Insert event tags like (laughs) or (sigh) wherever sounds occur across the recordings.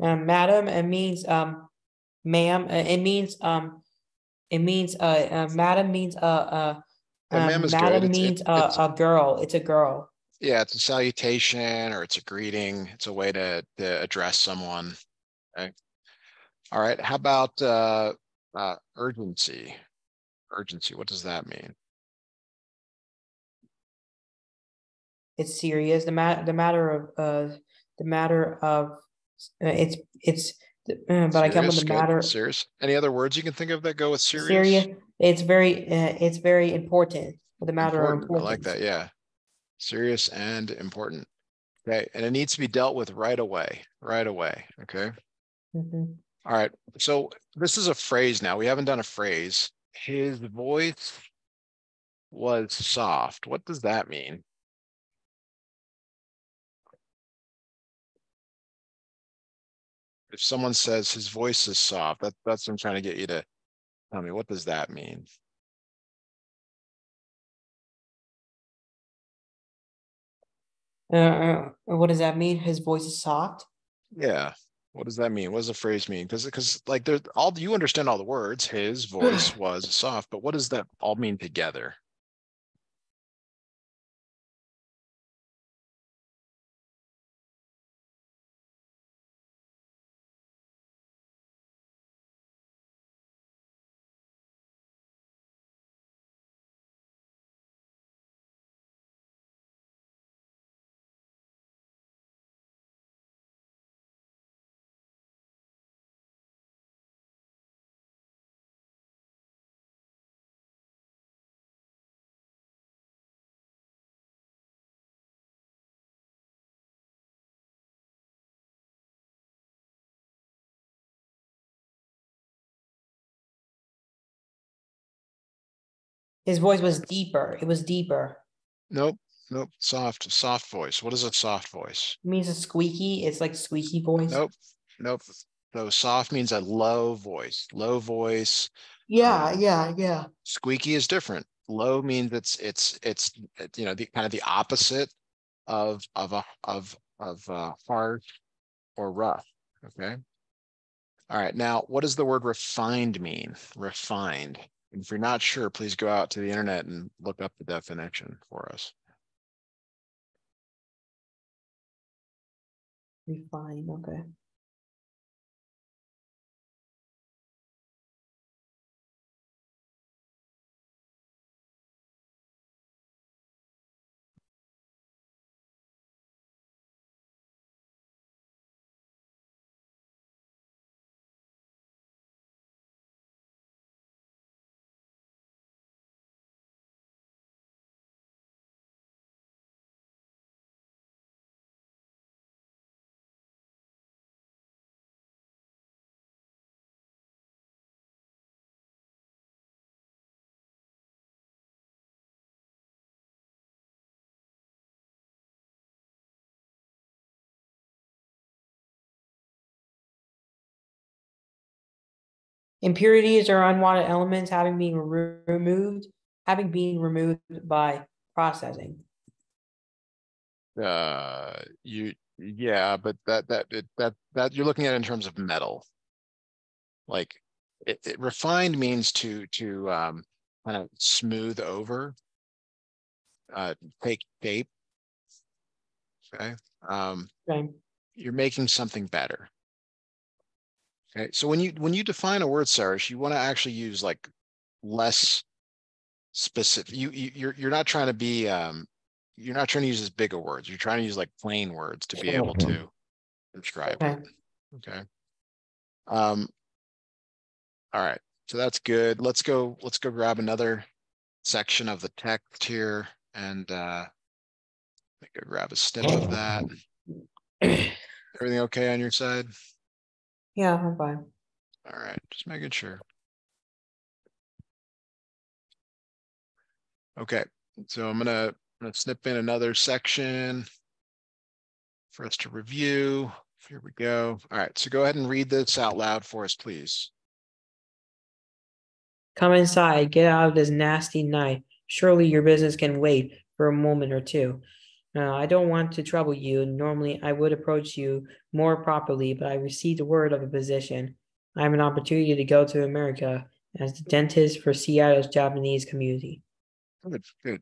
Um, madam, it means um, ma'am. Uh, it means um, it means uh, uh madam means uh uh. Um, madam It's- means it's- it's- a girl. It's a girl. Yeah, it's a salutation or it's a greeting. It's a way to, to address someone. Okay. All right, how about, uh, uh, urgency? Urgency, what does that mean? It's serious. The mat the matter of uh the matter of it's it's uh, but I come with the matter Serious. Any other words you can think of that go with serious? serious. It's very uh, it's very important. The matter of Important, I like that, yeah. Serious and important. Okay, and it needs to be dealt with right away, right away, okay? Mhm. All right, so this is a phrase now. We haven't done a phrase. His voice was soft. What does that mean? If someone says his voice is soft, that, that's what I'm trying to get you to tell me. What does that mean? Uh, uh, what does that mean? His voice is soft. Yeah. What does that mean? What does the phrase mean? Because because like there's all you understand all the words. His (sighs) voice was soft, but what does that all mean together? His voice was deeper. It was deeper. Nope, nope. Soft, soft voice. What is a soft voice? It means a squeaky. It's like squeaky voice. Nope, nope. So soft means a low voice, low voice. Yeah, Um, yeah, yeah. Squeaky is different. Low means it's, it's, it's, you know, the kind of the opposite of, of a, of, of, uh, harsh or rough, okay? All right, now, what does the word refined mean? Refined. If you're not sure, please go out to the internet and look up the definition for us. Refine. Okay. Impurities or unwanted elements having been remo- removed, having been removed by processing. Uh, you, yeah, but that, that, it- that, that, you're looking at in terms of metal. Like, it, it refined means to, to, um, kind of smooth over. Uh, take shape. Okay, um, Okay. you're making something better. Okay, so when you, when you define a word, Sourish, you want to actually use like less specific, you, you, you're, you're not trying to be, um, you're not trying to use as big of words. You're trying to use like plain words to be able to describe Okay. it. Okay. Um, all right, so that's good. Let's go, let's go grab another section of the text here and, uh, let me go grab a snip of that. (clears throat) Everything okay on your side? Yeah, I'm fine. All right, just making sure. Okay, so I'm gonna, I'm gonna snip in another section for us to review. Here we go. All right, so go ahead and read this out loud for us, please. Come inside. Get out of this nasty night. Surely your business can wait for a moment or two. Uh, I don't want to trouble you. Normally, I would approach you more properly, but I received word of a position. I have an opportunity to go to America as the dentist for Seattle's Japanese community. Good, good.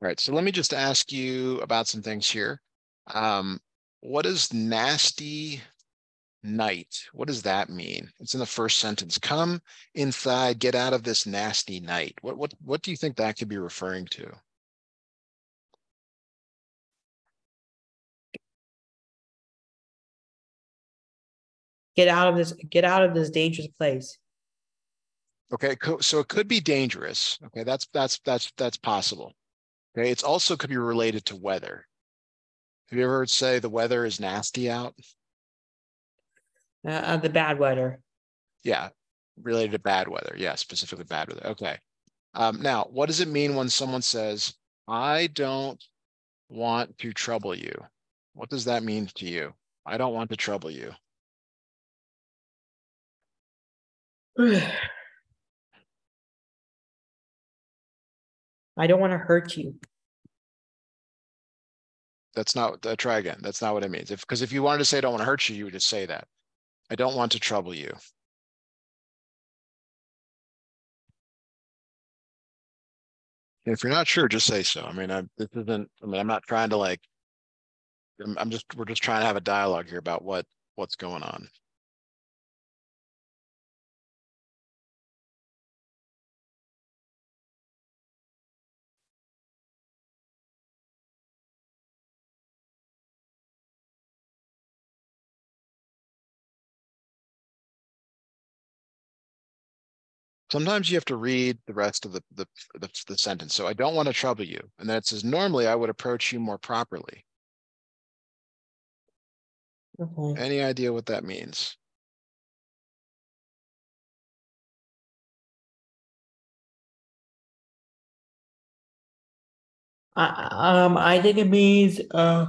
All right, so let me just ask you about some things here. Um, what does nasty night? What does that mean? It's in the first sentence. Come inside, get out of this nasty night. What what what do you think that could be referring to? Get out of this, get out of this dangerous place. Okay, so it could be dangerous. Okay, that's that's that's that's possible. Okay, it's also could be related to weather. Have you ever heard say the weather is nasty out? Uh, uh, the bad weather. Yeah, related to bad weather. Yeah, specifically bad weather. Okay. Um, now, what does it mean when someone says, I don't want to trouble you? What does that mean to you? I don't want to trouble you. (sighs) I don't want to hurt you. That's not, uh, try again. That's not what it means. If, because if you wanted to say, I don't want to hurt you, you would just say that. I don't want to trouble you. If you're not sure, just say so. I mean, I, this isn't, I mean, I'm not trying to like, I'm, I'm just, we're just trying to have a dialogue here about what, what's going on. Sometimes you have to read the rest of the, the, the, the, sentence. So I don't want to trouble you. And then it says, normally I would approach you more properly. Okay. Any idea what that means? I, um, I think it means, uh,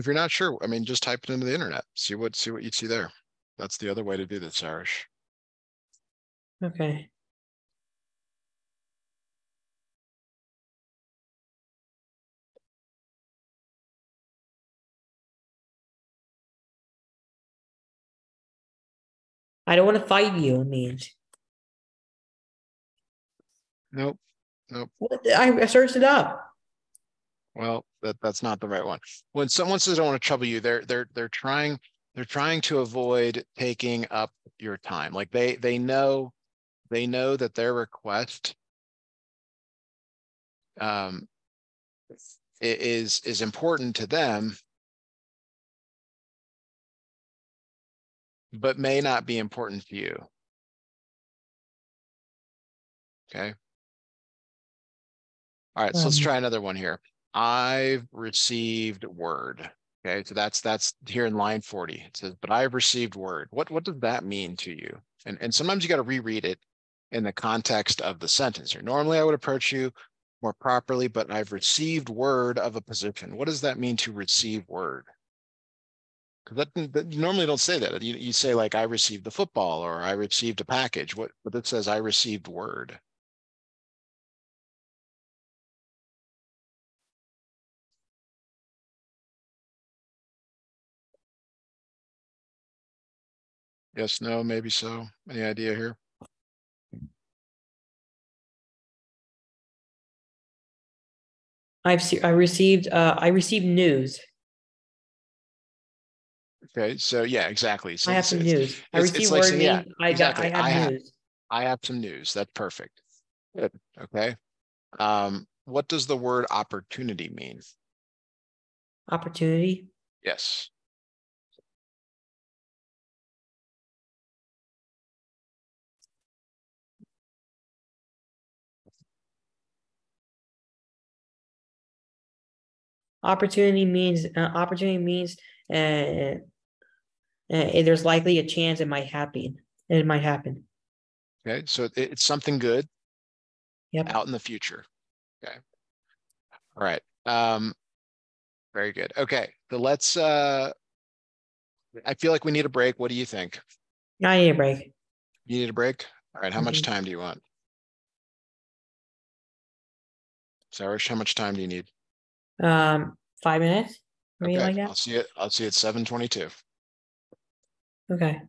If you're not sure, I mean, just type it into the internet, see what, see what you see there. That's the other way to do this, Arish. Okay. I don't want to fight you, it means. Nope, nope. I searched it up. Well, that that's not the right one. When someone says I don't want to trouble you, they're they're they're trying they're trying to avoid taking up your time. Like they they know they know that their request um, is is important to them, but may not be important to you. Okay. All right, so let's um, try another one here. I've received word. Okay, so that's that's here in line 40. It says, but I've received word. What what does that mean to you? And and sometimes you got to reread it in the context of the sentence here. Normally I would approach you more properly, but I've received word of a position. What does that mean to receive word? Because that, that, you normally don't say that. You, you say like I received the football or I received a package. What but it says I received word. Yes, no, maybe so. Any idea here? I've se- I received uh I received news. Okay, so yeah, exactly. So I have some news. I received word saying, yeah, I got I have I news. I have some news. That's perfect. Good. Okay. Um, what does the word opportunity mean? Opportunity. Yes. Opportunity means uh, opportunity means uh, uh, there's likely a chance it might happen. It might happen. Okay, so it- it's something good Yep. out in the future. Okay. All right. Um, very good. Okay, so let's, uh, I feel like we need a break. What do you think? I need a break. You need a break? All right, how much Mhm. time do you want? Sourish, how much time do you need? Um, five minutes. Maybe like Okay, I'll see it. I'll see at seven twenty-two. Okay.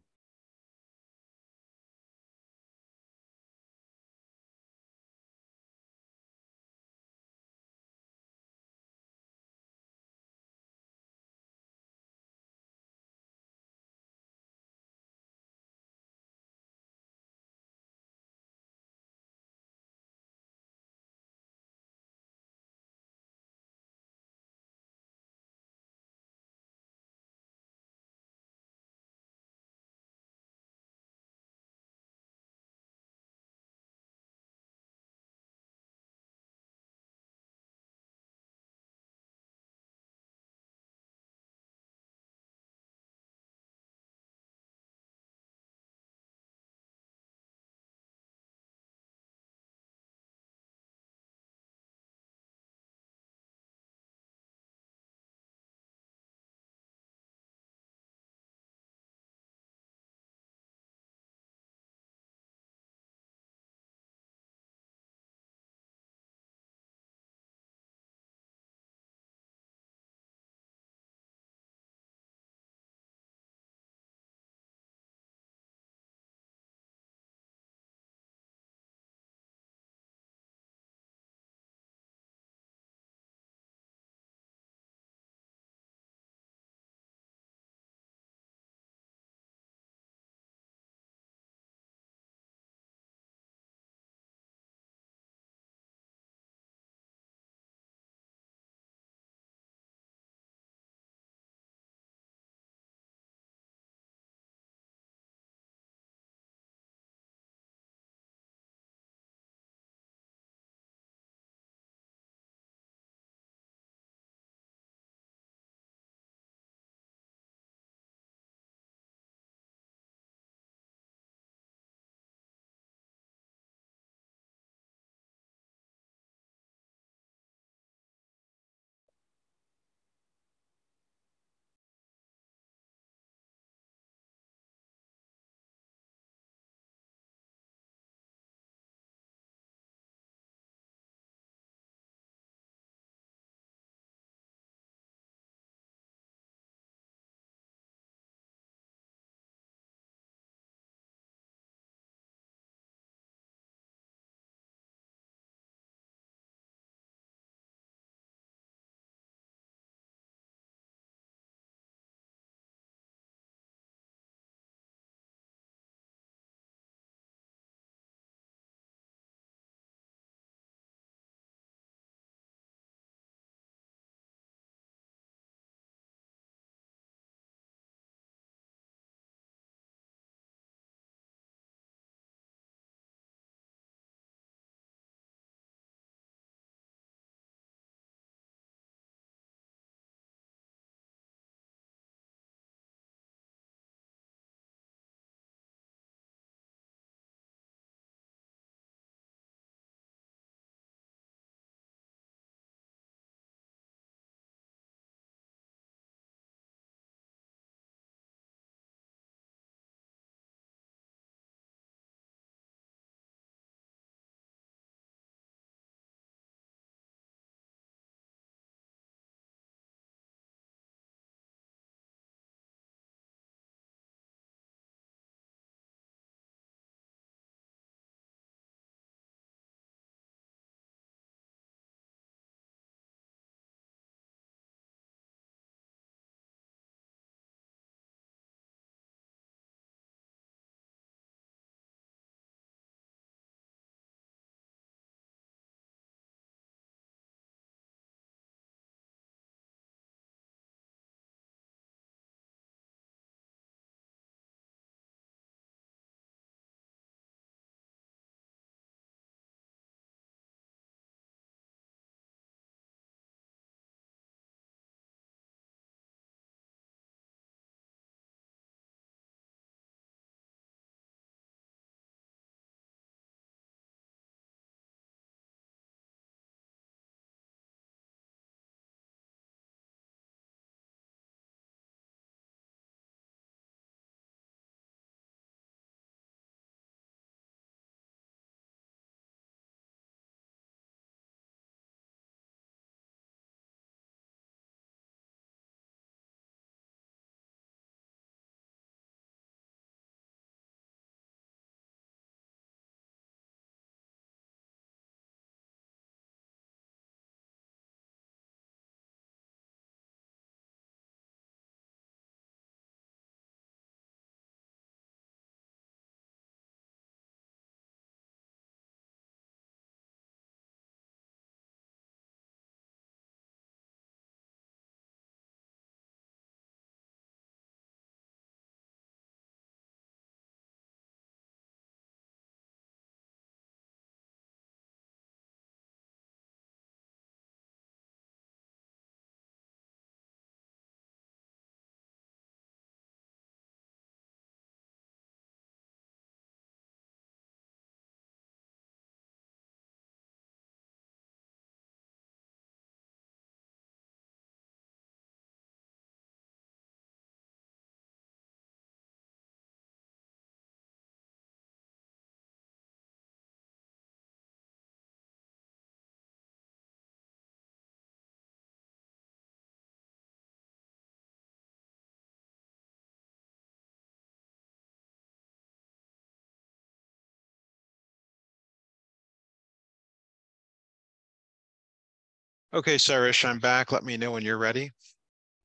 Okay, Cyrus, I'm back. Let me know when you're ready.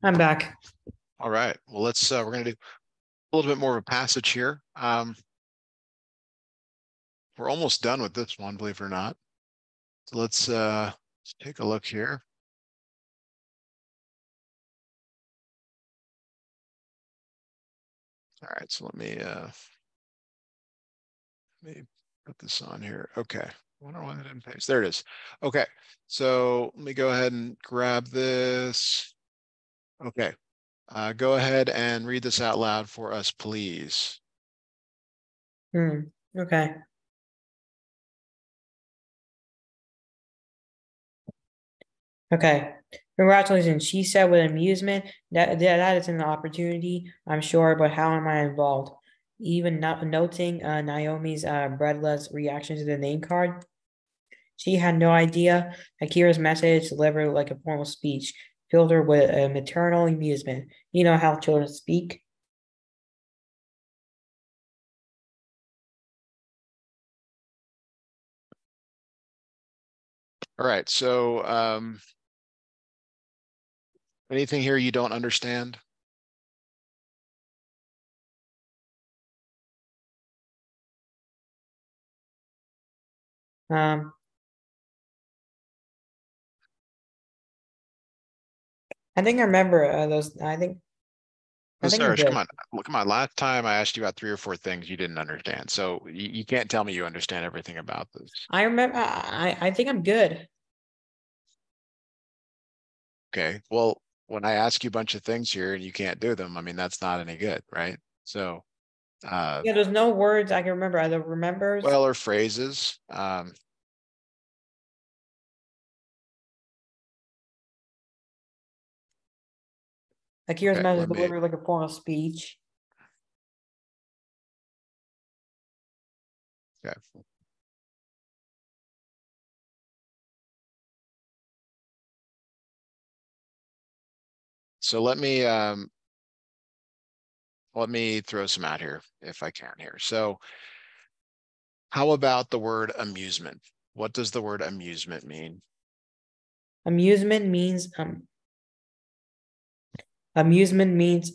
I'm back. All right, well, let's, uh, we're gonna do a little bit more of a passage here. Um. We're almost done with this one, believe it or not. So let's, uh, let's take a look here. All right, so let me, uh. Let me put this on here. Okay. Wonder why that didn't paste. There it is. Okay, so let me go ahead and grab this. Okay, uh, go ahead and read this out loud for us, please. Hmm. Okay. Okay. Congratulations, she said with amusement. That that is an opportunity, I'm sure, but how am I involved? Even not noting uh, Naomi's uh, breathless reaction to the name card. She had no idea. Akira's message delivered like a formal speech, filled her with a maternal amusement. You know how children speak. All right, so um. Anything here you don't understand? Um, I think I remember uh, those. I think. I think I'm Sarge, come on, look, come on. Last time I asked you about three or four things you didn't understand, so you, you can't tell me you understand everything about this. I remember. I I think I'm good. Okay, well, when I ask you a bunch of things here and you can't do them, I mean, that's not any good, right? So. Uh, Yeah, there's no words I can remember. Either remembers. well, or phrases, um. Akira's okay, message let me- delivered like a form of speech. Okay. So let me, um. Let me throw some out here if I can here. So. How about the word amusement? What does the word amusement mean? Amusement means um. Amusement means,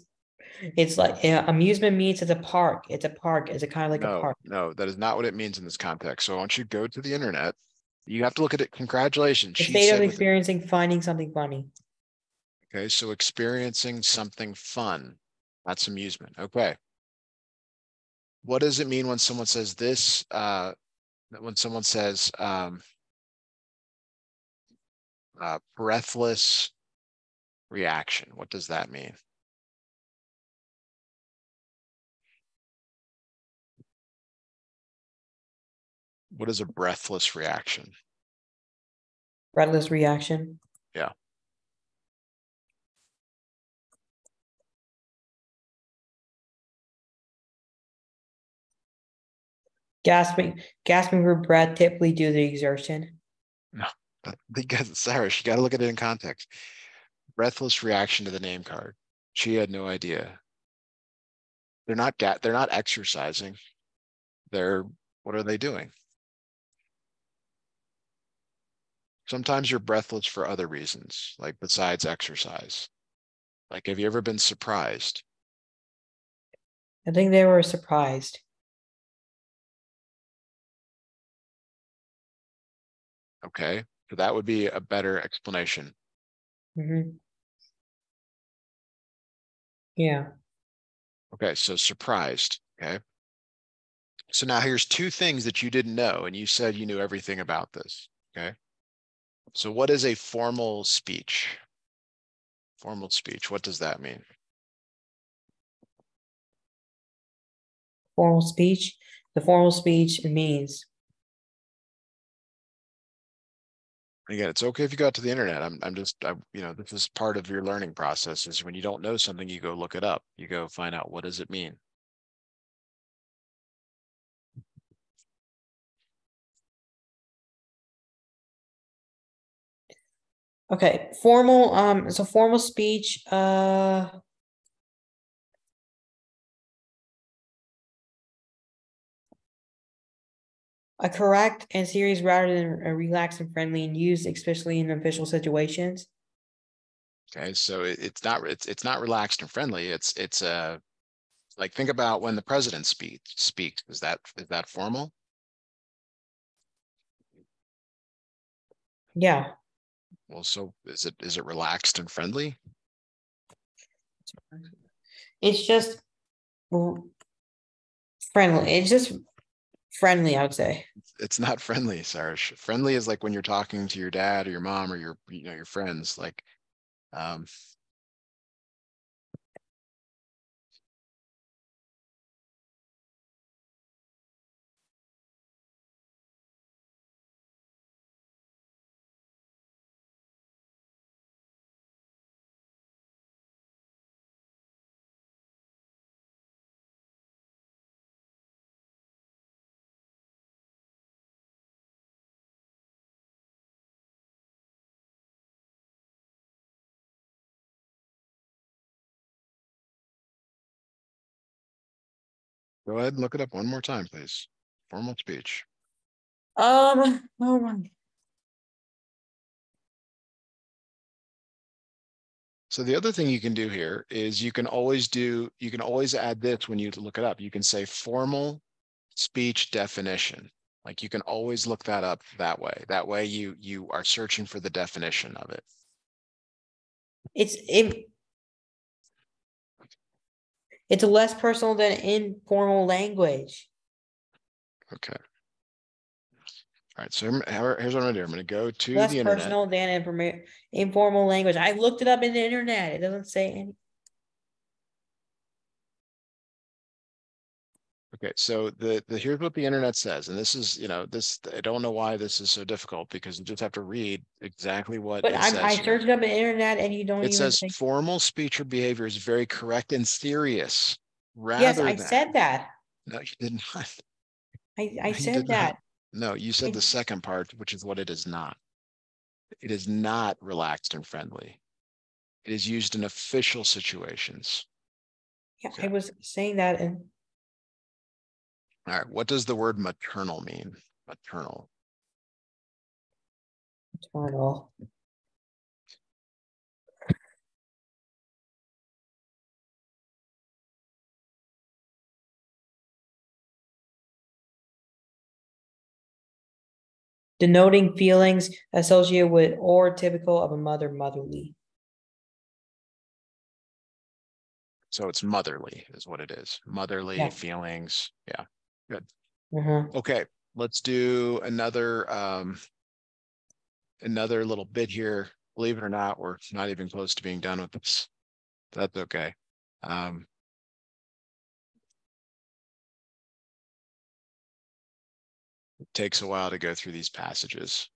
it's like yeah, amusement means it's a park. It's a park. It's a kind of like a park. no, that is not what it means in this context. So I want you to go to the internet. You have to look at it. Congratulations. The She state of experiencing finding something funny. okay, so experiencing something fun. That's amusement. Okay. What does it mean when someone says this, uh, when someone says, um, uh, breathless reaction? What does that mean? What is a breathless reaction? Breathless reaction. Gasping, gasping for breath, typically due to exertion. But Because Sarah, you gotta look at it in context. Breathless reaction to the name card. She had no idea. They're not ga- they're not exercising. They're, what are they doing? Sometimes you're breathless for other reasons, like besides exercise. Like, have you ever been surprised? I think they were surprised. Okay, so that would be a better explanation. hmm Yeah. Okay, so surprised, okay? So now here's two things that you didn't know, and you said you knew everything about this, okay? So what is a formal speech? Formal speech, what does that mean? Formal speech. The formal speech means Again, it's okay if you go out to the internet. I'm, I'm just, I, you know, this is part of your learning process is when you don't know something, you go look it up. You go find out what does it mean? okay. Formal. Um. So formal speech. Uh. A correct and serious rather than a relaxed and friendly and used especially in official situations. Okay, so it, it's not, it's, it's not relaxed and friendly. It's, it's uh like, think about when the president speak, speaks. Is that, is that formal? Yeah, Well, so is it, is it relaxed and friendly? it's just friendly. It's just friendly, I would say. It's not friendly, Sarge. Friendly is like when you're talking to your dad or your mom or your, you know, your friends, like. Um, go ahead and look it up one more time, please. Formal speech. Um, oh my, So the other thing you can do here is you can always do, you can always add this when you look it up. You can say formal speech definition. Like you can always look that up that way. That way you, you are searching for the definition of it. it's it. It's less personal than informal language. Okay. All right, so here's what I'm gonna do. I'm gonna go to Less the internet. personal than informa- informal language. I looked it up in the internet. It doesn't say any. Okay, so the, the, here's what the internet says, and this is, you know, this, I don't know why this is so difficult because you just have to read exactly what But it I, says I searched up the internet and you don't It says think. formal speech or behavior is very correct and serious. Rather Yes, I than, said that. no, you did not. I, I said did not. that. No, you said the second part, which is what it is not. It is not relaxed and friendly. It is used in official situations. Yeah. I was saying that and All right, what does the word maternal mean? Maternal. eternal. Denoting feelings associated with or typical of a mother motherly. So it's motherly is what it is. Motherly Yeah. feelings. Yeah. Uh-huh. Okay, let's do another um. Another little bit here. Believe it or not, we're not even close to being done with this. That's okay. Um. It takes a while to go through these passages.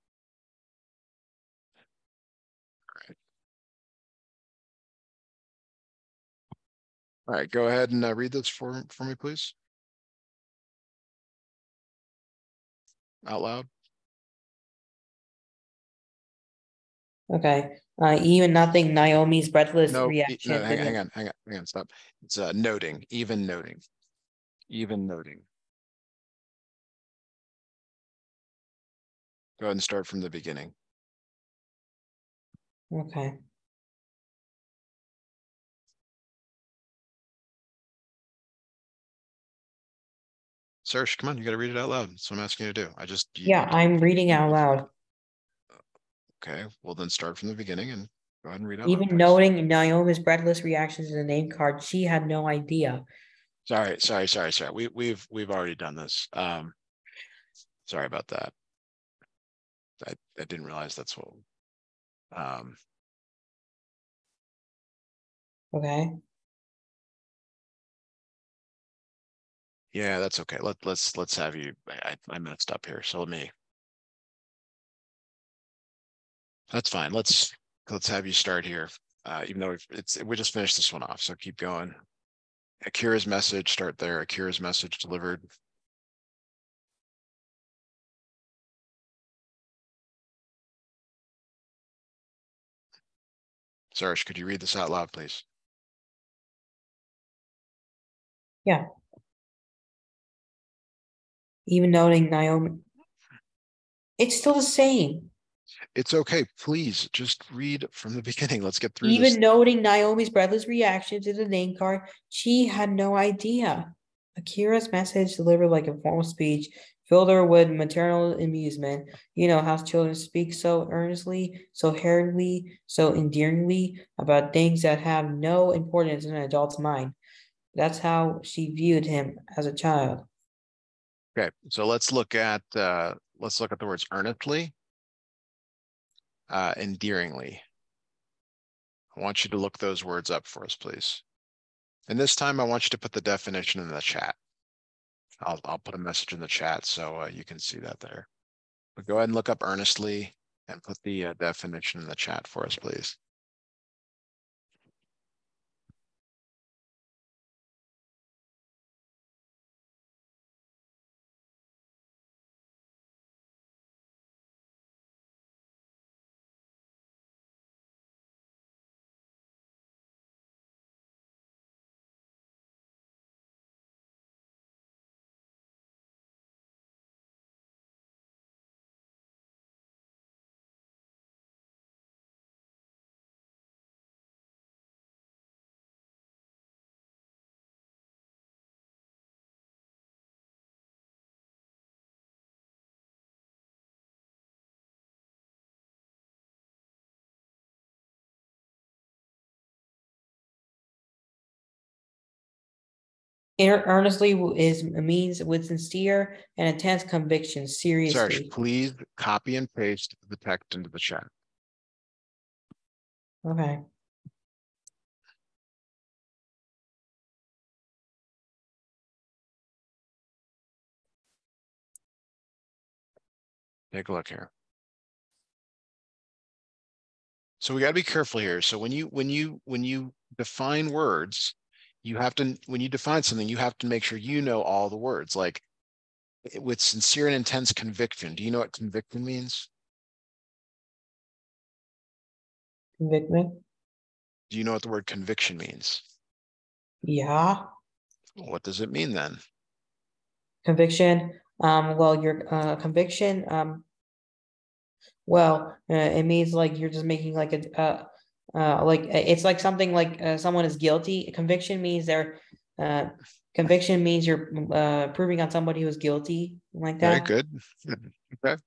All right, go ahead and uh, read this for, for me, please. Out loud. Okay, uh, even nothing, Naomi's breathless No, reaction. no, hang, hang on, hang on, hang on, stop. It's uh noting, even noting. Even noting. Go ahead and start from the beginning. Okay, Serge, come on, you gotta read it out loud. That's what I'm asking you to do. I just. yeah, I'm reading out loud. Okay, well then start from the beginning and go ahead and read out. loud, Even please. noting Naomi's breathless reactions to the name card, she had no idea. Sorry, sorry, sorry, sorry. We, we've, we've already done this. Um. Sorry about that. I, I didn't realize that's what. Um, Okay, yeah, that's okay. Let, let's, let's have you, I, I messed up here, so let me. That's fine. Let's, let's have you start here. Uh, even though it's, we just finished this one off, so keep going. Akira's message, start there. Akira's message delivered. Sarge, could you read this out loud, please? Even noting Naomi, It's still the same. It's okay. Please just read from the (laughs) beginning. Let's get through Even this. noting Naomi's breathless reaction to the name card, she had no idea. Akira's message, delivered like a formal speech, filled her with maternal amusement. You know how children speak so earnestly, so hurriedly, so endearingly about things that have no importance in an adult's mind. That's how she viewed him as a child. Okay, so let's look at uh, let's look at the words earnestly, uh, endearingly. I want you to look those words up for us, please. And this time I want you to put the definition in the chat. I'll, I'll put a message in the chat so uh, you can see that there. But go ahead and look up earnestly and put the uh, definition in the chat for us, please. Earnestly is means with sincere and intense conviction, seriously. Sarge, please copy and paste the text into the chat. Okay. Take a look here. So we got to be careful here. So when you when you when you define words, you have to when you define something, you have to make sure you know all the words. Like with sincere and intense conviction. Do you know what conviction means? Conviction. Do you know what the word conviction means? Yeah. What does it mean then? Conviction. Um, well, your uh, conviction. Um, well, uh, it means like you're just making like a, uh, uh, like it's like something like uh, someone is guilty. Conviction means they're, uh, conviction means you're uh, proving on somebody who's guilty, like that. Very good. (laughs) Okay.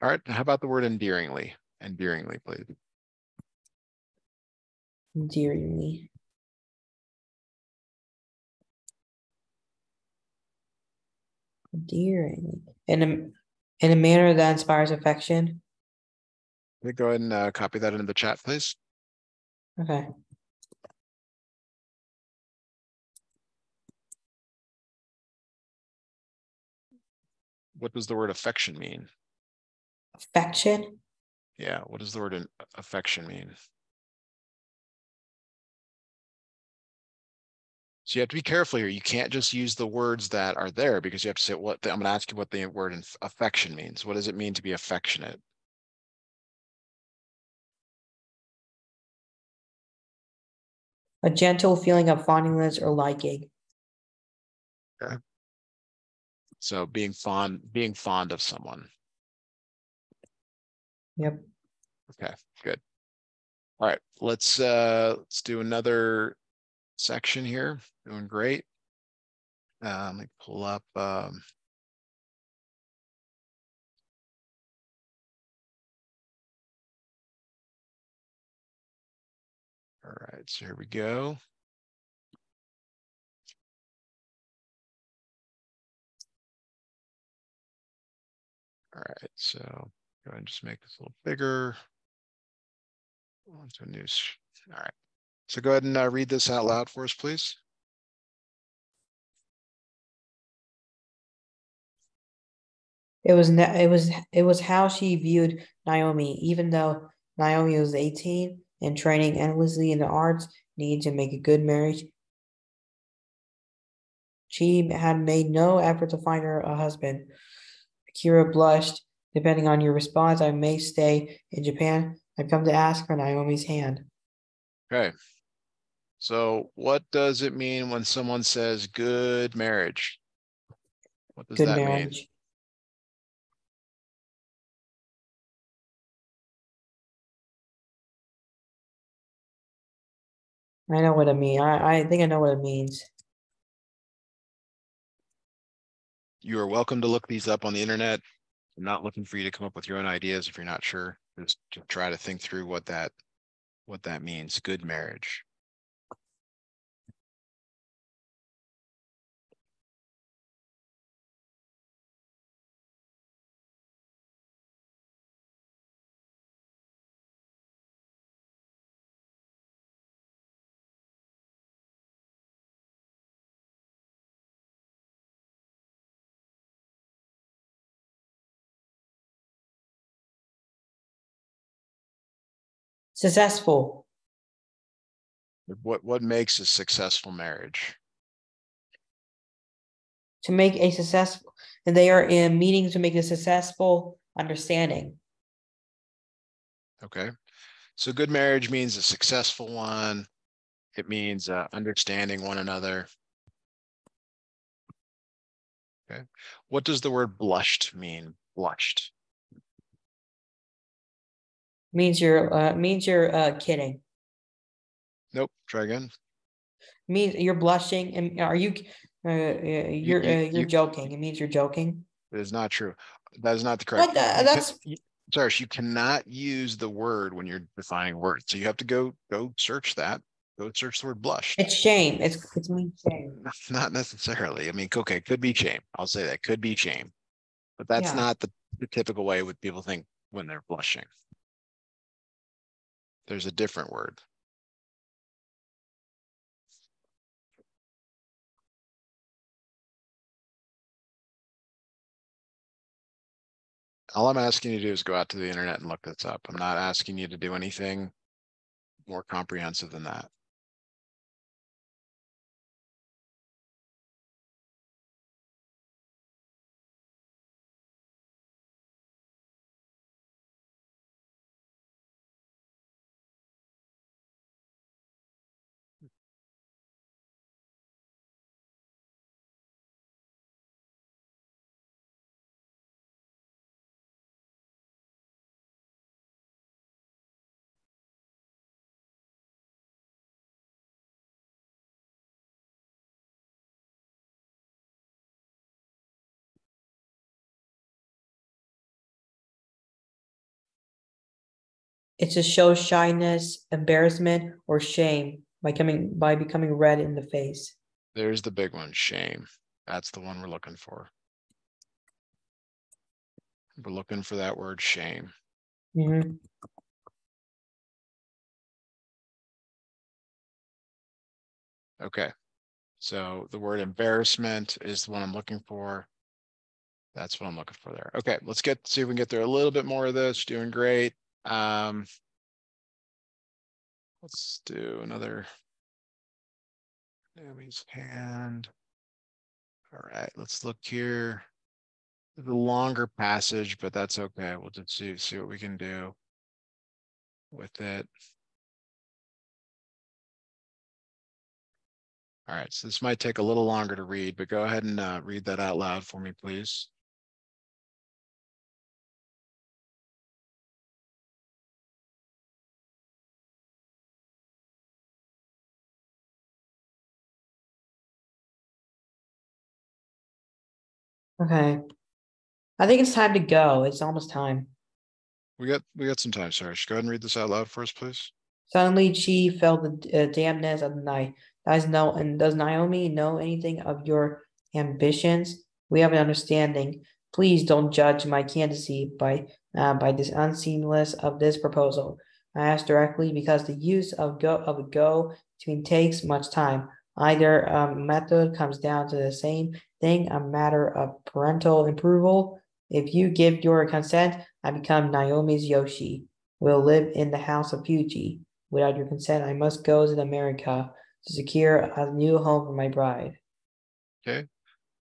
All right. How about the word endearingly? Endearingly, please. Endearingly. Endearingly. In a, in a manner that inspires affection. Go ahead and uh, copy that into the chat, please. Okay. What does the word affection mean? Affection. Yeah, what does the word affection mean? So you have to be careful here. You can't just use the words that are there because you have to say what, the- I'm gonna ask you what the word affection means. What does it mean to be affectionate? A gentle feeling of fondness or liking. Okay. So being fond, being fond of someone. Yep. Okay, good. All right, let's uh, let's do another section here. Doing great. Um, let me pull up um. All right, so here we go. All right, so go ahead and just make this a little bigger. Onto a new, all right. So go ahead and uh, read this out loud for us, please. It was it was it was how she viewed Naomi, even though Naomi was 18 and training endlessly in the arts, needed to make a good marriage. She had made no effort to find her a husband. Akira blushed. Depending on your response, I may stay in Japan. I've come to ask for Naomi's hand. Okay. So what does it mean when someone says good marriage? What does Good that mean? I know what I mean. I, I think I know what it means. You are welcome to look these up on the internet. I'm not looking for you to come up with your own ideas if you're not sure. Just try to think through what that what that means. Good marriage. Successful. What what makes a successful marriage? To make a successful, and they are in meetings to make a successful understanding. Okay. So good marriage means a successful one. It means uh, understanding one another. Okay. What does the word blushed mean? Blushed. Means you're uh, means you're uh, kidding. Nope. Try again. Means you're blushing, and are you? Uh, uh, you're you- uh, you're you- joking. It means you're joking. It is not true. That is not the correct. The, that's Sorry, you cannot use the word when you're defining words. So you have to go go search that. Go search the word blush. it's shame. It's it's mean shame. (laughs) Not necessarily. I mean, okay, could be shame. I'll say that could be shame. But that's Yeah. not the, the typical way what people think when they're blushing. There's a different word. All I'm asking you to do is go out to the internet and look this up. I'm not asking you to do anything more comprehensive than that. It's to show shyness, embarrassment, or shame by coming by becoming red in the face. There's the big one, shame. That's the one we're looking for. We're looking for that word shame. Mhm. Okay. So the word embarrassment is the one I'm looking for. That's what I'm looking for there. Okay, let's get, see if we can get through a little bit more of this. Doing great. Um. Let's do another. Naomi's hand. All right, let's look here. The longer passage, but that's okay. We'll just see, see what we can do with it. All right, so this might take a little longer to read, but go ahead and uh, read that out loud for me, please. Okay. I think it's time to go. It's almost time. We got, we got some time, Sarge. Go ahead and read this out loud for us, please. Suddenly she felt the uh, dampness of the night. Does no and does Naomi know anything of your ambitions? We have an understanding. Please don't judge my candidacy by uh, by this unseamless of this proposal. I ask directly because the use of go of a go between takes much time. Either um, method comes down to the same thing, a matter of parental approval. If you give your consent, I become Naomi's Yoshi. Will live in the house of Fuji. Without your consent, I must go to America to secure a new home for my bride. Okay.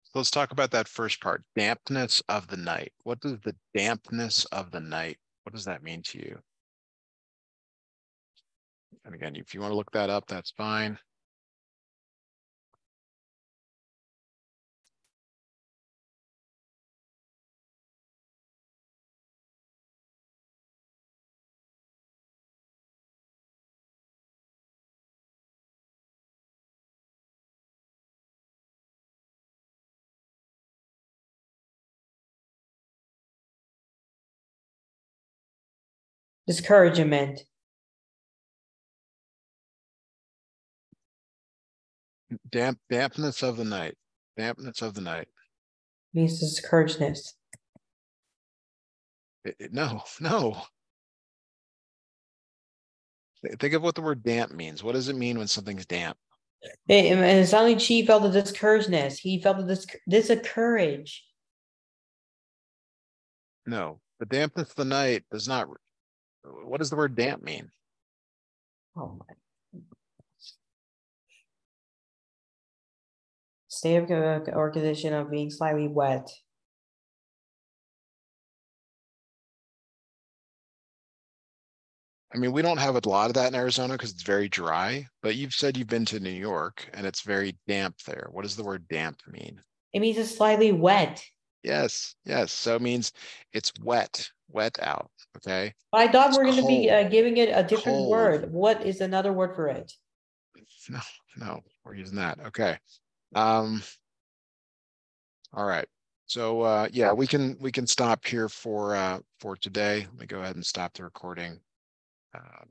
So let's talk about that first part, dampness of the night. What does the dampness of the night, what does that mean to you? And again, if you want to look that up, that's fine. Discouragement. Damp, dampness of the night, dampness of the night. Means discouragedness. It- it- no, (laughs) no. Think of what the word damp means. What does it mean when something's damp? It, and it's not like she felt the discouragedness. He felt the dis- discourage. No, the dampness of the night does not. What does the word damp mean? Oh my. State of or condition of being slightly wet. I mean, we don't have a lot of that in Arizona because it's very dry, but you've said you've been to New York and it's very damp there. What does the word damp mean? It means it's slightly wet. Yes, yes. So it means it's wet, wet out. Okay. I thought It's we are gonna be uh, giving it a different Cold. word. What is another word for it? (laughs) No, no, we're using that. Okay. Um. All right. So, uh, yeah, we can, we can stop here for, uh, for today. Let me go ahead and stop the recording. Um,